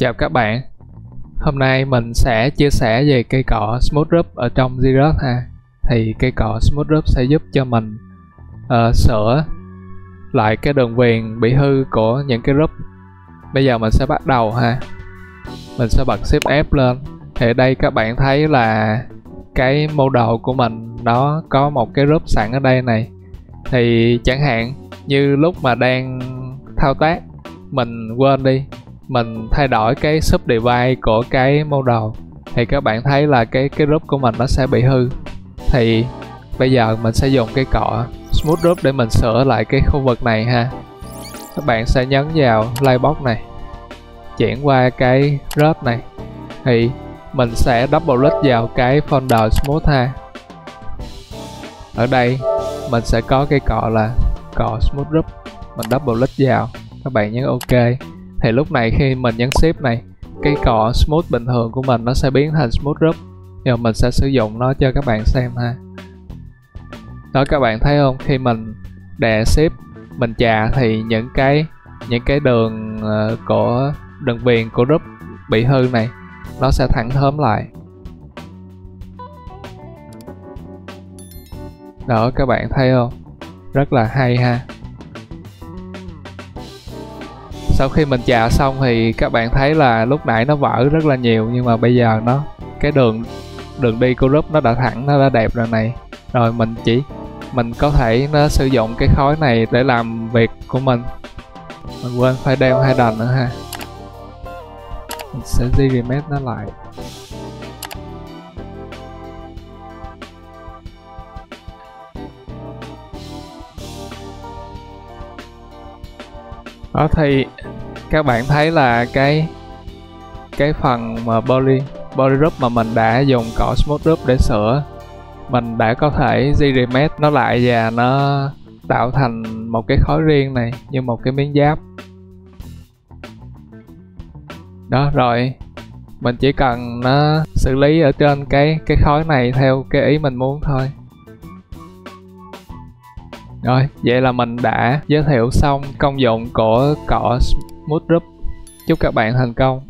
Chào các bạn. Hôm nay mình sẽ chia sẻ về cây cọ Smooth Rub ở trong Zrub ha. Thì cây cọ Smooth Rub sẽ giúp cho mình uh, sửa lại cái đường viền bị hư của những cái rub Bây giờ mình sẽ bắt đầu ha. Mình sẽ bật Shift F lên. Thì ở đây các bạn thấy là cái model của mình nó có một cái rub sẵn ở đây này. Thì chẳng hạn như lúc mà đang thao tác mình quên đi mình thay đổi cái sub device của cái model, thì các bạn thấy là cái cái group của mình nó sẽ bị hư. Thì bây giờ mình sẽ dùng cái cọ smooth group để mình sửa lại cái khu vực này ha. Các bạn sẽ nhấn vào lightbox này, chuyển qua cái group này. Thì mình sẽ double click vào cái folder smooth ha. Ở đây mình sẽ có cái cọ là cọ smooth group. Mình double click vào, các bạn nhấn ok thì lúc này khi mình nhấn shift này cái cọ smooth bình thường của mình nó sẽ biến thành smooth group. Giờ mình sẽ sử dụng nó cho các bạn xem ha. Đó các bạn thấy không? Khi mình đè shift mình chà thì những cái những cái đường uh, của đường viền của group bị hư này nó sẽ thẳng thớm lại. Đó các bạn thấy không? Rất là hay ha sau khi mình chà xong thì các bạn thấy là lúc nãy nó vỡ rất là nhiều, nhưng mà bây giờ nó, cái đường đường đi của group nó đã thẳng, nó đã đẹp rồi này. Rồi mình chỉ, mình có thể nó sử dụng cái khối này để làm việc của mình. Mình quên phải đeo hai đần nữa ha. Mình sẽ remake nó lại. Đó, thì các bạn thấy là cái cái phần mà poly poly group mà mình đã dùng cỏ smooth group để sửa, mình đã có thể remet nó lại và nó tạo thành một cái khối riêng này như một cái miếng giáp. Đó, rồi mình chỉ cần nó xử lý ở trên cái cái khối này theo cái ý mình muốn thôi rồi, vậy là mình đã giới thiệu xong công dụng của cỏ Smooth Group. Chúc các bạn thành công.